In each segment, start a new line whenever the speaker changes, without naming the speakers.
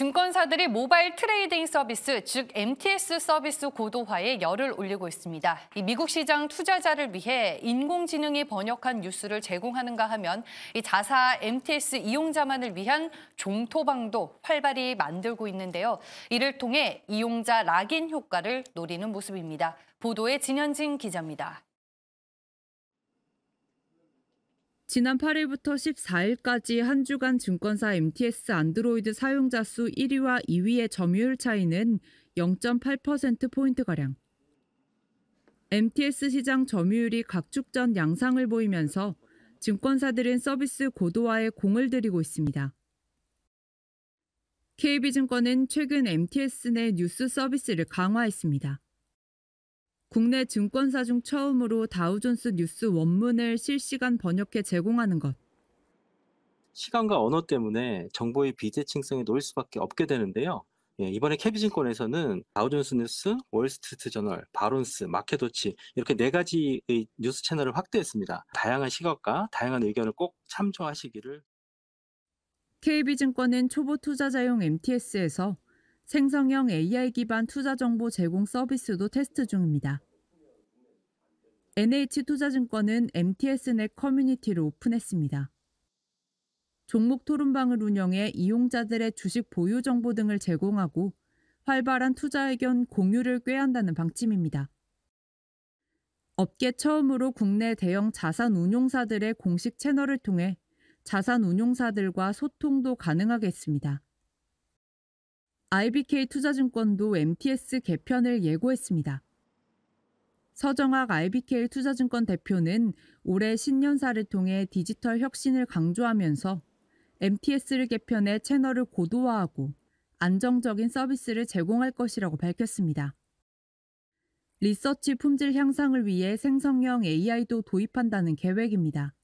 증권사들이 모바일 trading 서비스, 즉 MTS 서비스 고도화에 열을 올리고 있습니다. 이 미국 시장 투자자를 위해 인공지능이 번역한 뉴스를 제공하는가 하면 이 자사 MTS 이용자만을 위한 종토방도 활발히 만들고 있는데요. 이를 통해 이용자 lock-in 효과를 노리는 모습입니다. 보도에 진현진 기자입니다.
지난 8일부터 14일까지 한 주간 증권사 MTS 안드로이드 사용자 수 1위와 2위의 점유율 차이는 0.8%포인트가량. MTS 시장 점유율이 각축전 양상을 보이면서 증권사들은 서비스 고도화에 공을 들이고 있습니다. KB증권은 최근 MTS 내 뉴스 서비스를 강화했습니다. 국내 증권사 중 처음으로 다우존스 뉴스 원문을 실시간 번역해 제공하는 것.
시간과 언어 때문에 정보의 비대칭성이 놓일 수밖에 없게 되는데요. 예, 이번에 KB증권에서는 다우존스 뉴스, 월스트리트 저널, 바론스, 마켓워치 이렇게 네 가지의 뉴스 채널을 확대했습니다. 다양한 시각과 다양한 의견을 꼭 참조하시기를.
KB증권은 초보 투자자용 MTS에서 생성형 AI 기반 투자 정보 제공 서비스도 테스트 중입니다. NH투자증권은 MTS 내 커뮤니티를 오픈했습니다. 종목 토론방을 운영해 이용자들의 주식 보유 정보 등을 제공하고 활발한 투자 의견 공유를 꾀한다는 방침입니다. 업계 처음으로 국내 대형 자산 운용사들의 공식 채널을 통해 자산 운용사들과 소통도 가능하게 했습니다. IBK 투자증권도 MTS 개편을 예고했습니다. 서정학 IBK 투자증권 대표는 올해 신년사를 통해 디지털 혁신을 강조하면서 MTS를 개편해 채널을 고도화하고 안정적인 서비스를 제공할 것이라고 밝혔습니다. 리서치 품질 향상을 위해 생성형 AI도 도입한다는 계획입니다.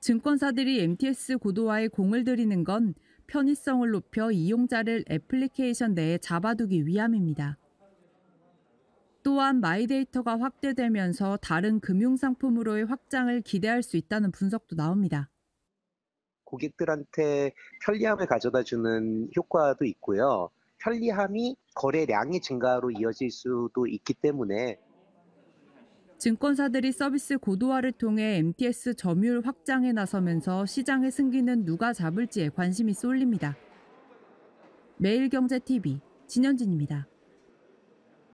증권사들이 MTS 고도화에 공을 들이는 건 편의성을 높여 이용자를 애플리케이션 내에 잡아두기 위함입니다. 또한 마이데이터가 확대되면서 다른 금융상품으로의 확장을 기대할 수 있다는 분석도 나옵니다.
고객들한테 편리함을 가져다 주는 효과도 있고요. 편리함이 거래량의 증가로 이어질 수도 있기 때문에
증권사들이 서비스 고도화를 통해 MTS 점유율 확장에 나서면서 시장의 승기는 누가 잡을지에 관심이 쏠립니다. 매일경제TV 진현진입니다.